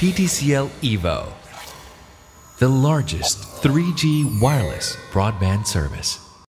PTCL Evo, the largest 3G wireless broadband service.